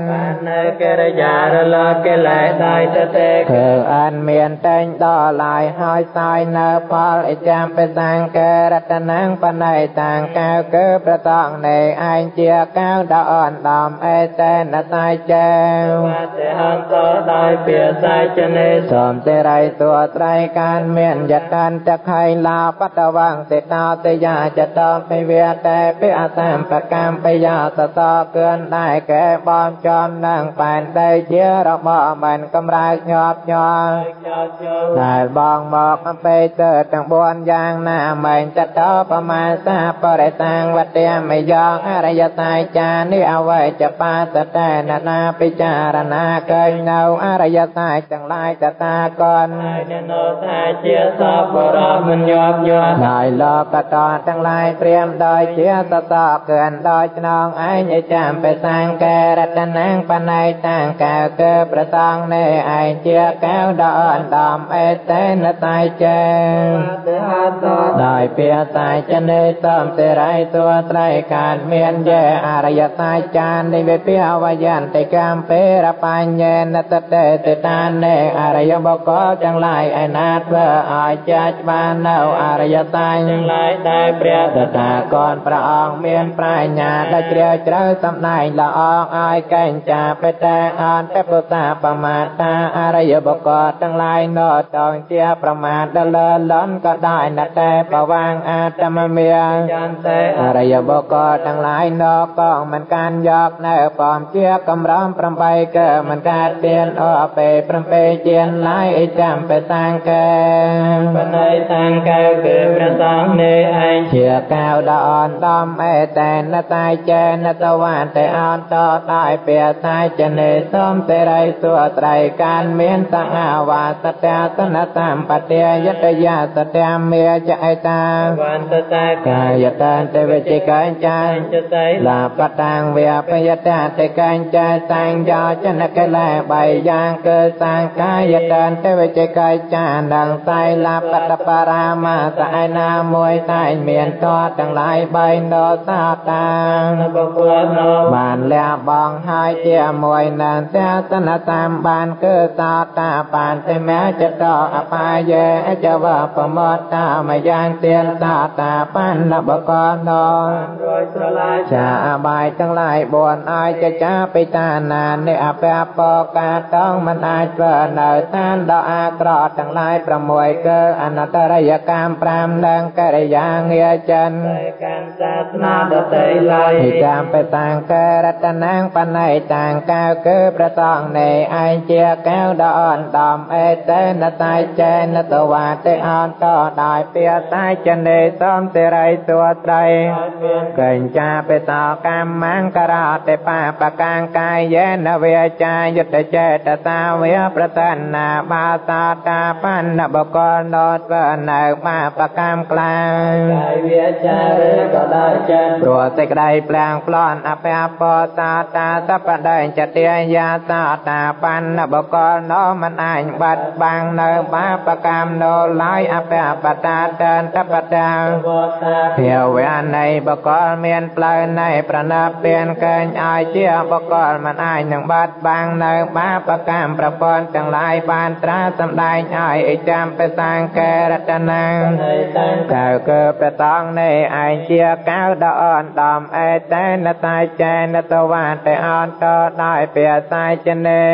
Speaker 2: នៅកិរិយារលកកិលេសដោយទៅទេ
Speaker 1: គឺអានមានតែងដល់ឡាយហើយសោយនៅផលអិចាំបិសាងករតនាងបណៃតាងកៅគឺប្រតងនៃឯងជាកៅដអនដំអេតែនតាយចែវ
Speaker 2: វតិហន្តដោយពាសាចនេ
Speaker 1: សូមទេរៃទួត្រៃកានមានយតានតខៃឡាបតវងទេតោទេយាចតោពិវេតេពិអតាមប្រកម្មបយាសតោកើនដែរកែបងចំនឹងបែនដីជារបស់មិនកំរើកញាប់ញ័រ
Speaker 2: ចោចោ
Speaker 1: ដែលបងមកអំពេទៅទាំង4យ៉ាងណាមែងតតោប្រមាសាបរិតាំងវតិមយ៉ាងអរិយតាយចានេះអវ័យចបាតតេននាពិចារណាកើញនៅអរិយតាយទាំងឡាយតតាកន
Speaker 2: ហើយនៅថាជាសពរមិនញាប់ញ័រ
Speaker 1: ដោយលោកតតទាំងឡាយព្រាមដោយជាតតកើនដោយឆ្នងឯងឯចាំបេសាងកែរតនាងបណៃតាំងកៅកើប្រតងនេះឯងជាកៅដអនដំអេតេនតាយចែ
Speaker 2: វតិហន្ត
Speaker 1: ដោយពាតាយចនេសំទេរៃទួត្រៃកានមានយេអរិយតាយចាននិវិពាវយន្តិកម្មពេរបញ្ញេនតតេតតានេអរិយបុគ្គលទាំងឡាយឯណាធ្វើឲ្យចាច់បាននៅអរិយតាយ
Speaker 2: ទាំងឡាយដែលព្រះ
Speaker 1: តថាគនព្រះអង្គមានប្រាជ្ញាដែលជ្រាលជ្រៅសំដែងល្អឲ្យកែងចាបេតាអន្តពុតាបមាតាអរិយបុគ្គលទាំងឡាយនៅតងជាប្រមាទដល់លន់ក៏ដោយណតែបវាងអាតមមា
Speaker 2: ចន្ទេ
Speaker 1: អរិយបុគ្គលទាំងឡាយនៅកងមិនកានយកនៅបំជាកំរំ8កើមិនកើតទៀនអពេ7ជាឡាយអិចាំបេតាងកែ
Speaker 2: បណៃតាំងកៅគឺព្រះសង្ឃនេះឯង
Speaker 1: ជាកៅដអនដំអេតែនតាយចេនតវានតែអនតដោយពាតាយចនេសូមទេរៃសួត្រៃកានមានសង្ហាវាសត្យាសនតាមបតិយតយាសត្យាមេចឯតា
Speaker 2: វន្តតា
Speaker 1: កាយតានទេវិជិកាញចា
Speaker 2: ចតៃ
Speaker 1: លាបតាងវាបយតាទេកាញចាសាងយោចនកលែបីយ៉ាងគឺសាងកាយតានទេវិជិកាយចានឹងសៃលាបតបរាមាសឯណាមួយតែមានតទាំងឡាយបីដសាតាង
Speaker 2: នបពុទ្ធនោ
Speaker 1: បានលះបងហើយជាមួយនឹងតែសនតាមបានគឺតតាបានទេមចតអបាយេចវប្រមតតាមយ៉ាងទៀនតតាបាននបកណោ
Speaker 2: រយស្រឡាយ
Speaker 1: ចាអបាយទាំងឡាយបួនឲ្យចចាបិតាណានិអពពកាតងមិនអាចធ្វើនៅតានដ៏អាក្រក់ទាំងឡាយ6គឺអនត្តរយកម្ម5និងកិរិយាងារចិន
Speaker 2: តែកាន់សាសនាដតីឡើយ
Speaker 1: ពីតាមបេតាងករតនាងបណៃតាងកៅគឺប្រតងនៃឯងជាកៅដអនដំអេតេនតាយចេនតវាទេអនតដោយពាតាយចនេសំទេរៃសួត្រៃ
Speaker 2: ហើយមានកេ
Speaker 1: ញចាបេតោកម្មង្ករតិបាបកាងកាយេនវេចាយុទ្ធចេតតាវេប្រតនាបាសាតាបណ្ណបកលណោតវនៅបាបកម្មក្លាង
Speaker 2: កាយវាចារេក៏ដោយចិត្ត
Speaker 1: ព្រោះសេចក្តីផ្លាំងប្លន់អភៈពោសាតាសពដែងចតិយាសាតាបណ្ណបកលណោមិនអាញបាត់បាំងនៅបាបកម្មណោឡាយអភៈបតាតនតបតា
Speaker 2: វតា
Speaker 1: ភាវៈនៃបកលមានផ្លូវនៃប្រណិពានកែងឲ្យជាបកលមិនអាចនឹងបាត់បាំងនៅបាបកម្មប្រព័ន្ធទាំងឡាយបានត្រាសម្ដែងឲ្យអិចាំបេសាងកែរតនាង
Speaker 2: នៃតាំង
Speaker 1: កៅកើប្រតងនៃឯងជាកៅដអនដំអេតេនតាយចែនតវានតែអនតដោយពាសាយចនេ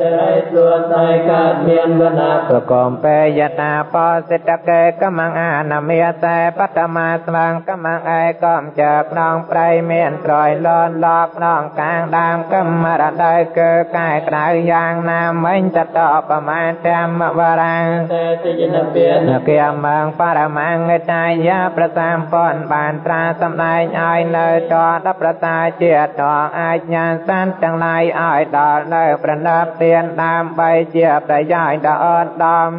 Speaker 2: សេរីសួរតែកើតមានវណ្ណៈ
Speaker 1: ប្រគំពេយតាបោសិតកេកំងអានមេតែបតមាស្វាងកំងឯកំចើខ្នងប្រៃមានត្រយលនលបខ្នងកាងដើមកំរដៃកើកែក្ដៅយ៉ាងណាមិញតតប្រមាណតាមវរាំង
Speaker 2: តែតិយនពៀន
Speaker 1: នគិមងបរមង្កតាយាប្រតាមពនបានត្រាសម្ដែងឲ្យនៅតដល់ប្រតាជាតិតអាចញានសានទាំងឡាយឲ្យដល់នៅប្រណិបទានដើម្បីជាប្រយោជន៍ដល់អត់ដំ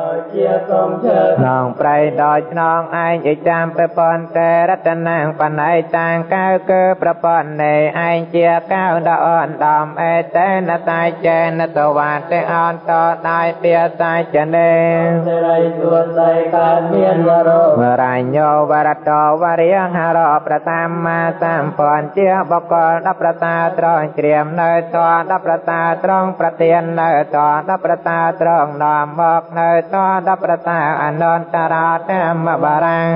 Speaker 2: ដោយជាកុំជើ
Speaker 1: នងប្រៃដោយឆ្នងឯងអិចាំប្រពន្ធតែរតនាងបណៃតាងកៅគឺប្រពន្ធនៃឯងជាកៅដអនដំអេតេនតាយចេនតវាទេអន្តដៃពាសាចនេ
Speaker 2: សេរីទួស័យកើតមានវរោ
Speaker 1: វរញ្ញោវរតោវរិយហរោប្រតាមមាសម្ពនជាបកលដប្រតាត្រង់ជ្រាមនៅតដប្រតាត្រង់ប្រទាននៅតដប្រតាត្រង់នាំមកនៅតដប្រតាអនន្តរោតាមបារាំង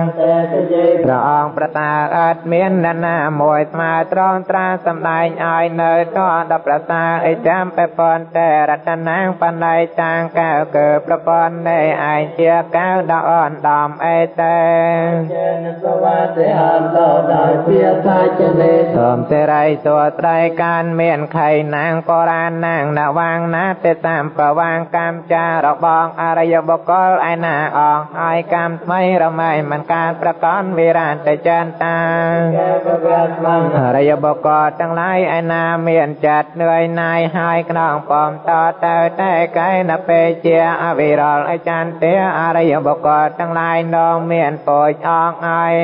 Speaker 1: ព្រះអង្គប្រតាអត់មាននរណាមួយស្មើត្រង់ត្រាសម្ដែងឲ្យនៅតដប្រតាអិចាំបពនតែរតនាងបណៃតាងកៅគឺប្រពន្ធនៃឯងជាកៅដអនដំអេតេ
Speaker 2: ចេនសវតិអន្តដោយពាសាចនេ
Speaker 1: សូមសេរីសួត្រៃកានមានខៃណាងបរានណាងណវាងណាទេតាមប្រវាងកម្មចារបងអរិយបុគ្គលឯណាអងហើយកម្មថ្មីរមែមិនការប្រកនវិរានតចានតាអរិយបុគ្គលទាំងឡាយឯណាមានចិត្តនឿយណាយហើយក្នុងបំតទៅតែកែណពេជាអវិរលអចានទេអរិយបុគ្គលទាំងឡាយនងមានពោចអងហើយ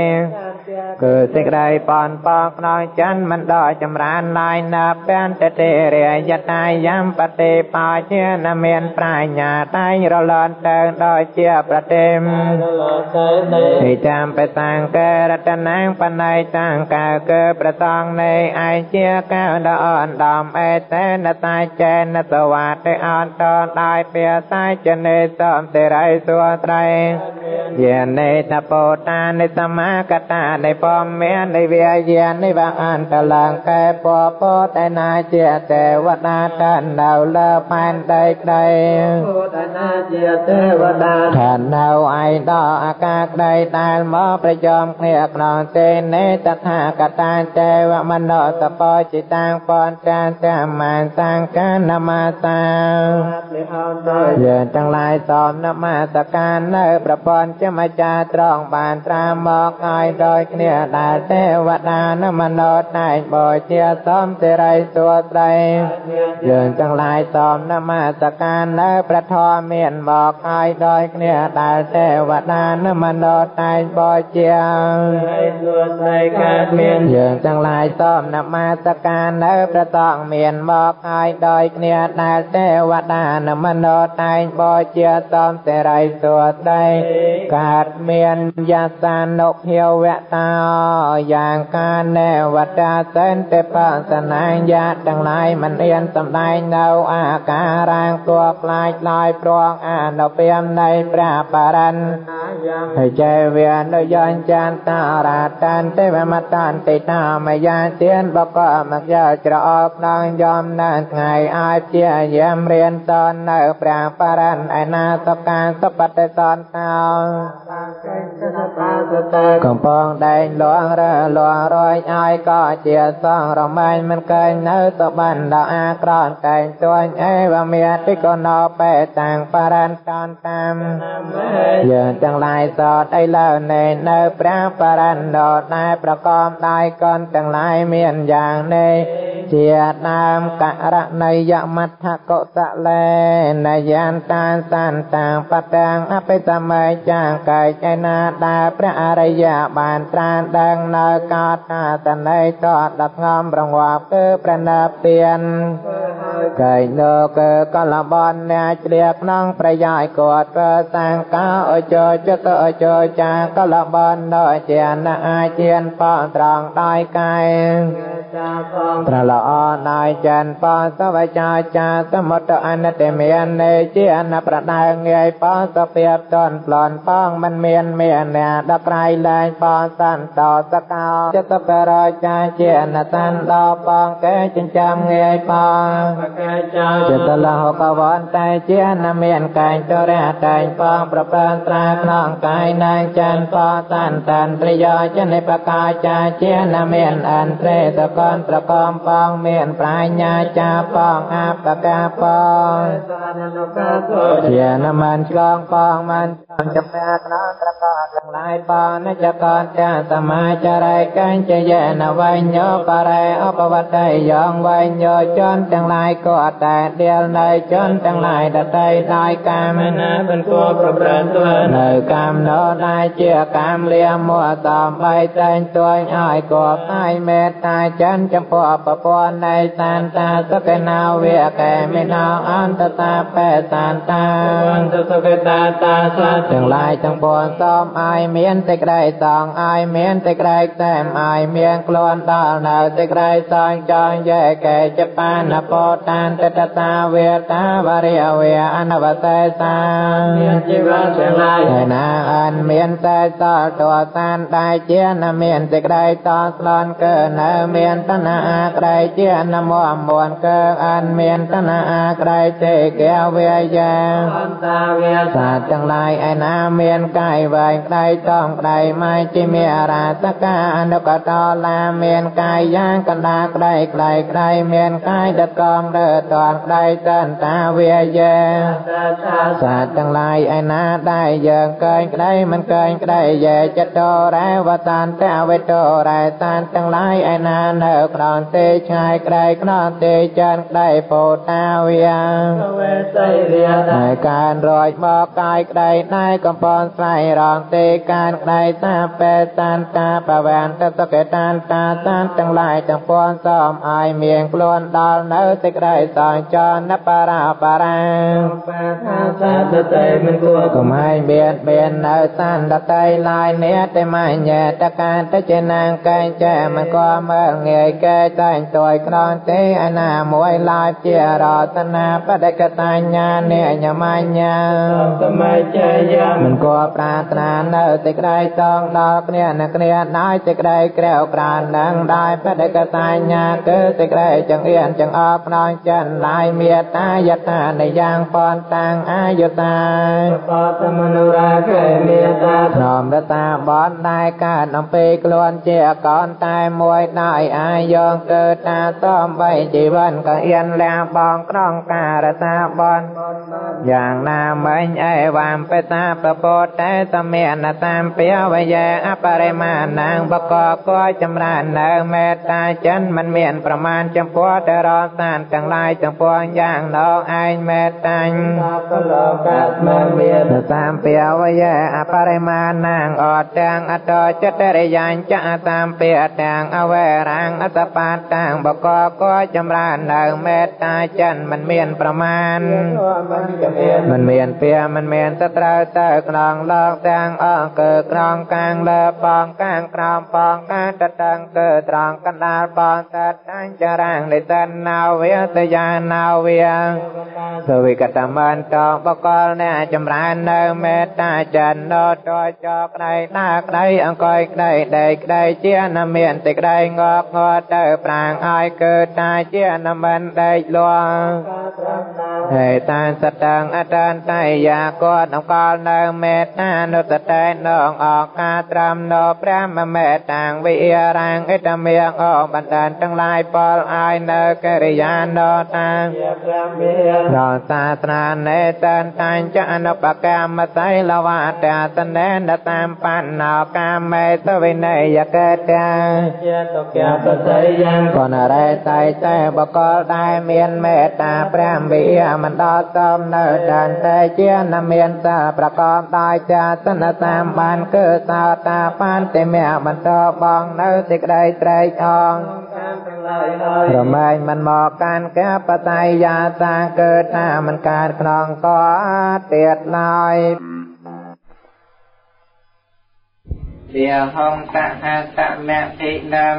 Speaker 1: គឺសេចក្តីបនបកដោយច័ន្ទមិនដល់ចម្រើនឡាយណាពានតទេរិយតាយំបតិបោជានមានប្រាជ្ញាតែងរលន់ទៅដោយជាប្រតិមទីចាំបតាំងកែរតនាងបណៃតាំងកៅគឺប្រតងនៃឯជាកៅដអនដំអេតេនតាចេនសវាតិអន្តដោយពាសាចនេសំតិរៃសួត្រៃយានេតពោតានិសមាកតានៃពមមាននៃវាយានៃវអន្តលង្កែពពតេណាជាទេវតាតាននៅលើផែនដីក្ដី
Speaker 2: ពោតេណាជាទេវតា
Speaker 1: ថាននៅឯដល់អាកាសក្ដីដែលមកប្រជុំគ្នាក្នុងទេនេតថាកតាទេវមនោតបចិតាំងបនចាតាមមានសង្កានមាសាយើងទាំងឡាយសូមនមស្ការនៅប្រពន្ធជាម្ចាស់ត្រង់បានត្រាមកឲ្យដោយគ្នាដែលទេវតានមនោតែងបូជាសូមសិរីសួស្ដីយើងទាំងឡាយសូមនមស្ការនៅព្រះធម៌មានមកឲ្យដោយគ្នាដែលទេវតានមនោតែងបូជា
Speaker 2: សួស្ដីកើតមាន
Speaker 1: យើងទាំងឡាយសូមនមស្ការនៅព្រះតងមានមកឲ្យដោយគ្នាដែលទេវតានមនោតែងបូជាសូមសិរីសួស្ដី កើតមានយាសានុភាវតាយ៉ាងកានេវតាសិនទេបសនាញាទាំងឡាយមិនអៀនសំដែងនៅអាការ៉ាងគួខ្លាចឡើយព្រងអនុព្រាមនៃព្រះបរិញ្ញហើយចេវានុយញ្ចានតារាតានទេវមតានតិតាមយាទានបកមកយកច្រអកដងយំនៅថ្ងៃអាចជាយាមរៀនតននៅព្រះបរិញ្ញឯណាសកាសបតិសន្តោកំពងដែងលងរើលងរយឲ្យក៏ជាសងរមែងមិនកើញនៅសបានដល់អាក្រនតែងទួញអេវមេតិកណោបេតាំងបរិន្តនតាមយើងទាំងឡាយសតអីលើនៃនៅព្រះបរិន្តោតែប្រកបដោយកនទាំងឡាយមានយ៉ាងនេះ ជាដើមករណីយមត្ថកុសលេនយានតានសន្តាងបតាំងអបិសម័យចាងកាយឯណាដែលព្រះអរិយបានត្រានដឹងនៅកោតតាតន័យតដល់ងំរងវាប់គឺព្រះនាពៀនកៃនោគឺកលបនអ្នកជ្រាបក្នុងប្រយោជន៍គាត់ប្រសាងកោអជោចិត្តអជោចាកលបនដោយជាណាអាជានបងត្រង់ដោយកាយ ត្រល្អដោយចិនបសវចាចាសមុទ្រអនតិមាននេជាអនប្រដៅងាយបសពីបតនប្លន់ផងមិនមានមានអ្នកដប្រៃលែងបសន្តោសកោចិត្តបរាចាជាអនតន្តោបងកែចិញ្ចាំងាយបងចិត្តលហកវនតែជានមានកែងតរៈតែងបងប្រពើត្រាក្នុងកាយនាងចានបសន្តន្ត្រយោចនិបកាចាជានមានអន្ត្រេតកនប្រកំបងមានប្រាជ្ញាចាបងអបកាបងជានមិនឆ្លងបងមិន ចំណាក្រក្រកទាំងឡាយបនចកតទាំងសមាចរៃកញ្ចយនវញ្ញោបរេអបវតៃយ៉ងវញ្ញោចនទាំងឡាយក៏តែដៀលនៅចនទាំងឡាយដតីដោយកាមណា
Speaker 2: មិនគួរប្រព្រឹត្តធ្វើ
Speaker 1: នៅកាមណោដែលជាកាមលៀមួតំបីតែងទួញឲ្យគបតែមេត្តាចិនចំពោះប្រពន្ធនៃសានតាសុខណាវៈកែមេណោអន្តតាបេសានតា
Speaker 2: អន្តសុខតាតាសា
Speaker 1: ទាំងឡាយទាំងពួងសូមឲ្យមានសេចក្តីសងឲ្យមានសេចក្តីតែមឲ្យមានខ្លួនដល់នៅសេចក្តីសងចងយេកែចបានពោតានតតតាវេតាវរិយវេអនវសេសា
Speaker 2: មានជីវៈទាំងឡាយ
Speaker 1: ហើយណាអនមានតែសល់តតានដែលជានមានសេចក្តីតស្លន់កើនៅមានតណាក្តីជានមមួនកើអនមានតណាក្តីទេកែវេយា
Speaker 2: អន្តវេ
Speaker 1: សាទាំងឡាយឯណាមានកាយវែងក្តីតងក្តីមកជាមេរាសកាអនុកតឡាមានកាយយ៉ាងកណ្ដាក្តីក្តីក្តីមានកាយដកំរើតនក្តីតន្តាវាយាសាទាំងឡាយឯណាដែលយើងកើញក្តីមិនកើញក្តីយេចិត្តោរែវតានតវេតោរែតានទាំងឡាយឯណានៅក្រនទេឆ្ងាយក្តីក្រនទេចានក្តីពោតាវា
Speaker 2: វេសៃរា
Speaker 1: តែការរយមកកាយក្តីណៃកំពន់ស្រ័យរងទេកានក្តីតាបេតានតាបវានតសកេតានតាតានទាំងឡាយទាំងពួងសូមឲ្យមានខ្លួនដល់នៅសេចក្តីសងចនបរាបរា
Speaker 2: បាថាសាទតេមិនគួរ
Speaker 1: កុំឲ្យមានមាននៅសានតតៃឡាយនេះតែមញ្ញតកានតចេណាងកែងចែមិនក៏មើលងាយកែតែងទួយក្រនទេអណាមួយឡាយជារតនាបដិកតញ្ញានិញមញ្ញ
Speaker 2: សម័យជាយា
Speaker 1: មិនក៏ប្រាថ្នានៅសេចក្តីតងដល់គ្នានឹងគ្នាដោយសេចក្តីក្រៅក្រាននឹងដោយបដិកតញ្ញាគឺសេចក្តីចង្អៀនចង្អល់ផ្នងចិនឡាយមេត្តាយតានៃយ៉ាងបនតាំងអាយុតា
Speaker 2: បតមនោរាកេមេត្តា
Speaker 1: ព្រមរតាបនដែលកើតអំពីខ្លួនជាកូនតែមួយដោយអាយងកើតតាសំបីជីវិនក៏អៀនលះបងក្រុងការរតាបនយ៉ាងណាមិញអេវ៉ាំបេតាប្រពោតតែសមេនតាមពវយេអបរិមាណងបកកចម្រើននៅមេត្តាចិនមិនមានប្រមាណចំពោះតែរសានទាំងឡាយទាំងពួងយ៉ាងនោះឯងមេត្តាញ
Speaker 2: កលោកាស្មានមាន
Speaker 1: តាមពវយេអបរិមាណងអត់ទាំងអតចិត្តរិយាញចតាមពទាំងអវេរាំងអតបាតតាំងបកកចម្រើននៅមេត្តាចិនមិនមានប្រមាណមិនមានពះមិនមានទៅត្រូវទៅក្នុងលោកទាំងអង្គគឺក្នុងកាងលើបងកាងក្រោមបងកាតតឹងគឺត្រង់កណ្ដាលបងតតាញ់ចរាងនិតនាវាតយានាវាសវិកតមន្តបកលអ្នកចម្រើននៅមេត្តាចិននោតចោក្តីណាក្តីអង្គយក្តីដេកក្តីជានមានតិក្តីងកងទៅប្រាងឲ្យគឺតាជានមិនដេកលួងហេតានសតងអតានតៃយាកតអង្កលនៅមេត្តានុតតេនងអកាត្រមនោព្រះមមេតាំងវិរាងអិតមៀងអបណ្ដានទាំងឡាយពលឲ្យនៅកិរិយានោតាំងរសាស្នានេតានតាញ់ចអនុបកម្មសៃលវតាសនេនតាមបណ្ណោកាមេសវិនយកតា
Speaker 2: ជាតុក្យបស័យយ៉ាង
Speaker 1: កនរេតៃតែបកលដែលមានមេត្តាព្រះវិមិនដល់តំនៅតានតែជានមានសាប្រកបដោយចាសនតាមបានគឺសោតាបានតែមៈបន្តបងនៅសេចក្តីត្រេកអររមែងមិនមកកាន់កាបតៃយាសាកើតថាមិនកើតក្នុងកទៀតឡើយ វាហងតហតមតិនំ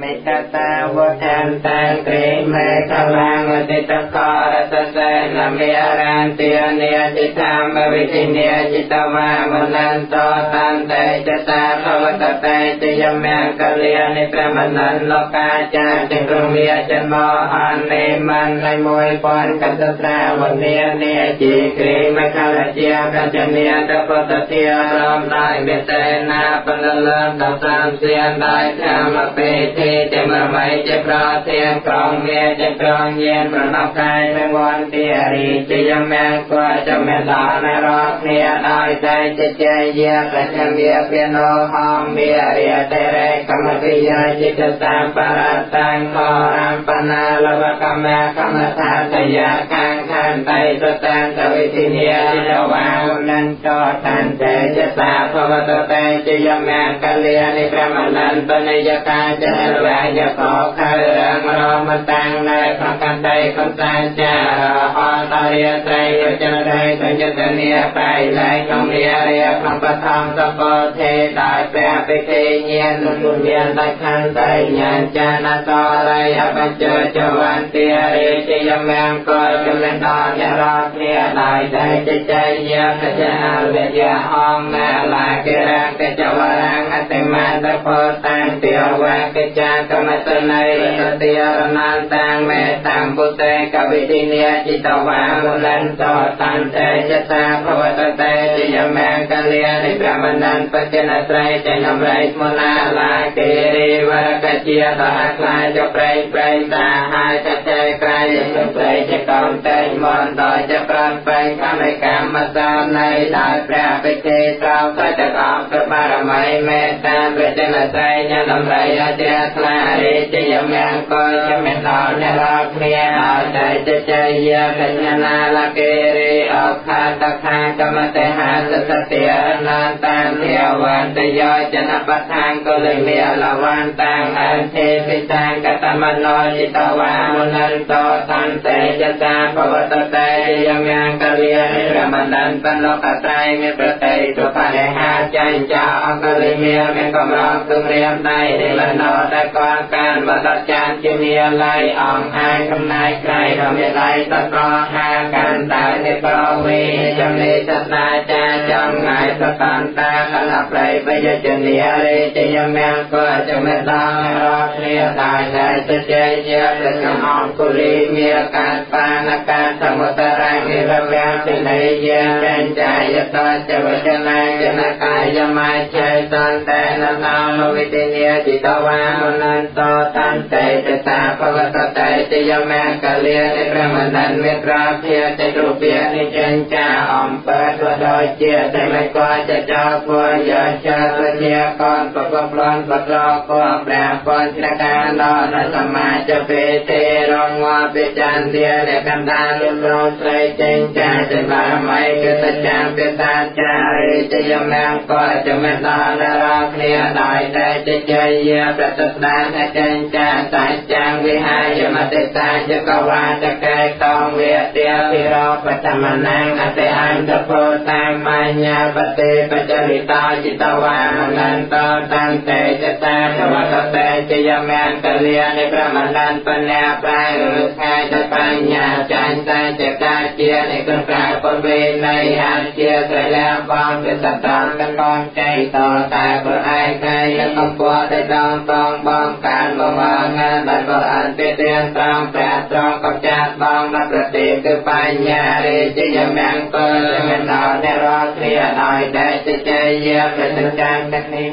Speaker 1: មេតតាវតានតាក្រេមេកលាងអតិតករសសេនមេរានតិនេចិតាមវិទិនេចិតវាមនន្តតានតេចតាភវតតេចយមកលយានិប្រមននលោកាចាតិក្រមេចមោហានេមននៃមួយពាន់កតត្រាវនេនេជីក្រេមេកលជាកញ្ចនេតពតតិរមដោយមេតេណាប
Speaker 2: លលតតាំសៀនដាយធាមពេទេទេមរមៃទេប្រទេក្រងមេទេក្រងញានប្រណបកាយនឹងវន្តិរីទេយមេគួចមេឡានរោគ្នាដោយតែចេជយាប្រជមាពេណោហមមេរិយទេរេកម្មតិយចិត្តតាបរតាំងកោរំបណាលវកម្មកម្មថាតយកាំ នតៃសតានតវិធិនេតិលវាវលន្តោតានតេចសាភវតតេចយមកលិយានិប្រមណន្តបនិយកាចលវាយកោខរងរមតាំងនៅប្រកន្តៃកន្តាចារហតរិយត្រៃប្រចនតៃសញ្ញតនីបៃលៃកំរិយរិយប្រពធម្មសពោធេដោយព្រះពិធីញានគុណញានដោយខន្តីញានចានតរិយអបច្ចោចវន្តិរិយយមង្គលចំណិតយរាគ្នាឡើយតែចិច្ចយ៉ាងចារវេយអំណាឡាគិរៈកិច្ចវរៈអតិមន្តពោតាំងទិវៈកិច្ចកមតន័យសតិរណន្តាំងមេតាំងពុទេកវិទិនេចិត្តវាមុលន្តតន្តេចតាភវតតេជយមង្គលានិប្រមណ្ណបច្ចនត្រៃចេនំរៃស្មណាឡាគិរិវរកជាតហក្លាចប្រេងប្រេងតាហាចតេក្រៃយំប្រេងចកំតេមន់ដោយជាប្រពេញអមេកម្មសានៃដោយព្រះពិធីត្រង់សច្ចកោព្រះបារមីមេត្តាវិចិនស័យញដំរីអជ្រះថ្លារិទ្ធិយមង្គលជាមេតោអ្នករាល់គ្នាឲ្យតែចេចយកញ្ញាណាលកេរីអខាតខាកម្មតេហាសសតិអនន្តានទេវន្តយោចនបថាងកលិមេលវន្តាងអន្តេពិតាងកតមនោយិតវាមុនន្តោសន្តេយតាភវតប្រតេយមញ្ញកលិយរមណ្ដនបណ្ដកត្រៃមានប្រតេទុបនិហាចាញ់ចាអង្គលិមានមានកម្រងទម្រាមដៃនៃលណោដែលកនកានបដចានជាមាល័យអង្គអាយកំណាយក្រៃរមាល័យតត្រហាកាន់តែនិប្រវេចំនិសតាចាចំងាយសតានតាកលប្រៃបយជនីរេចយមញ្ញកលចមេតារកគ្នាតែតែចិត្តជាព្រះអង្គគុលិមានកាត់បាណកាត់ม่ตอนในรักเมียเอาใจจะใจเยอะเป็นนาลเกเรออกคาตะคากรรมเตหาสสเตียนานตามเทียวันตยอยจะนปทางก็เลยเมียละวันตังอันเทปิตังกตมโนจิตวามุนันโตตันเตจตาภวตเตยมยังกเลียนิรมันดันปันโลกไตรเมประเตตุปะเนหาจันจาอังกลิเมียเมกำลังตุเรียมได้ในละนอตะกอนการบัตจานจิเมียไลอ่องหายกำนายไกลทำให้ไลตะกอหากันตายในกรวีจำเลสตาจาจำไงสตันตาขลับไรไปจะเจเนียเรจะยมยังก็จะไม่ต้องรอเคลียตายใจจะเจเยอะจะจะหอมกุลีมีอาการปานอาการสมุตรังนิระเวียสิไหนเยนเป็นใจยตาจะวจนะจะนกายยมาเชตันแต่นนามวิติเนียจิตวามุนันโตตันเตจะตาภวตเตจะยมงกะเลียในพระมนันเมตราเพียจะรูเปียนิจันจาอมเปิดตัวโดยเจียแต่ไม่ก็จะจอกวัวยาชาเทียก่อนปกปลอนปกรอก็แปรปนชะการนอนสมาจะเปเตรองวาเปจันเดียในกันดาลุ លោស្រីចេញចាចិលាមៃគឺតចាំគឺតាចារីចយមនាងក៏ចមេតានរាគ្នាដោយតែចជ័យយាប្រតិស្ដានចេញចាតាចាងវិហាយមតិតាចកវាតកេតងវាទាវិរោបតមនាងអតិអន្តពោតាមញ្ញបតិបចរិតាចិតវាមនន្តតន្តេចតានវតតេចយមនាងកលានិប្រមណ្ណបញ្ញាប្រែឬថ្ងៃដោយបញ្ញាចាញ់តែចកាជានិកកាពវេណៃអានជាក្រលាបងពិសតានកណ្ដងចៃតតែប្រឯកៃកំពតដងតងបងកានមកងានបានក៏អានទេទៀងត្រង់ព្រះត្រង់ក៏ចាត់បងដល់ប្រទេសគឺបញ្ញារេជយមង្គលមិនដល់អ្នករង គ្នាដោយដែលចចយាប្រតិចាំទឹកនេះ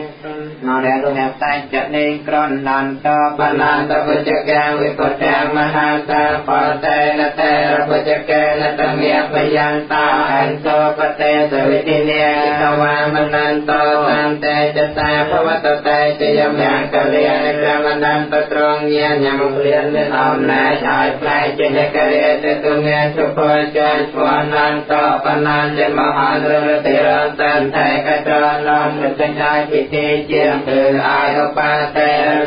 Speaker 2: នរៈរំតែចនេះក្រននន្តបណ្ណន្តបុជកាវិពតាមហាតាបតេនតេរបុជកេនតមេបយន្តោអន្តោបតេសវិទិនេតវាមនន្តោតាំតេចតាភវតតេចយមយកលិយក្រមនន្តត្រងញាញមព្រានមានអំណាចឲ្យផ្លែចនិកលិយទៅងេសុភោចស្វនន្តោបណ្ណន្តមហានរติรสันไทกจรลอนดุจนาคิติเจียงคืออายุปาเต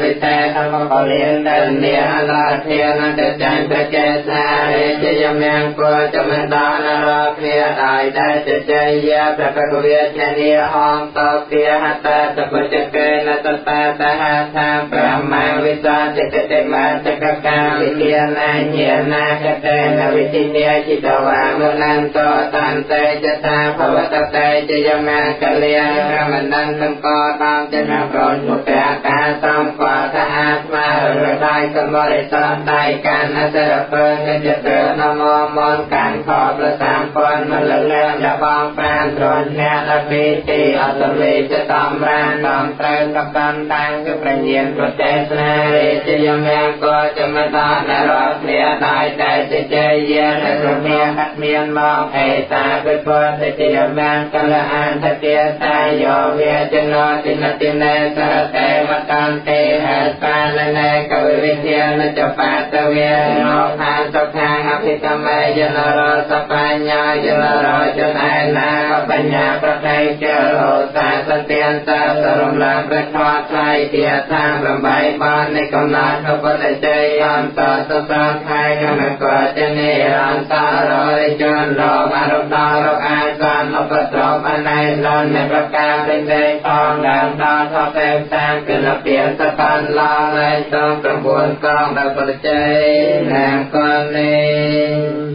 Speaker 2: ริเตธรรมกลินเตเนียลาเทียนเตจันเตเจสา និចយមង្គលចំដានរាព្រាដាយដែលចចយប្រកបវាជនីហំតពាហតតបុជកេនតតតហថាប្រមាវិសាចកតិមាចកកាវិជាណាញាណាកតេនវិជានាចិតវាមុនន្តតន្តេចតាភវតតេចយមង្គលិយរមណន្តកោតាមចនប្រោមុតកាសំបថា រដា
Speaker 1: យសម្បរិសនដៃកានអសរពើនិច្ចត្រនមមនកានខប្រសាមពនមលលឹងដបងប្រានត្រនអ្នកអភិទីអតលេចតំរានតំត្រូវកបណ្តាំងគឺប្រញ្ញាប្រទេសនារេជយមយ៉ាងក៏ចមតានរោគ្នាដៃតែសេចយយនរមាអត់មានមកអេតាពិពតេជយមយ៉ាងកលអន្តទេតាយោវាចនោទិនតិនេសរតេមតានទេហេតាននេកវិវិទ្យានចបាតវានោខានសុខាអភិកមេយនរសបញ្ញយនរចនឯណាបញ្ញាប្រកៃចរោសាសទានសាសរំលាប្រខ្វាថ្លៃទាថារំបីបាននៃកំណត់ឧបតិជ័យអន្តសសាខៃកម្មកចនេរន្តររិជនរមរតរអា សានឧបត្រមអណៃលននៃប្រការពេញពេញផងដើមដល់ថតេតាមគលពៀនសបានឡងលែងតង9កងដល់បរិជ័យនាមកលនេះ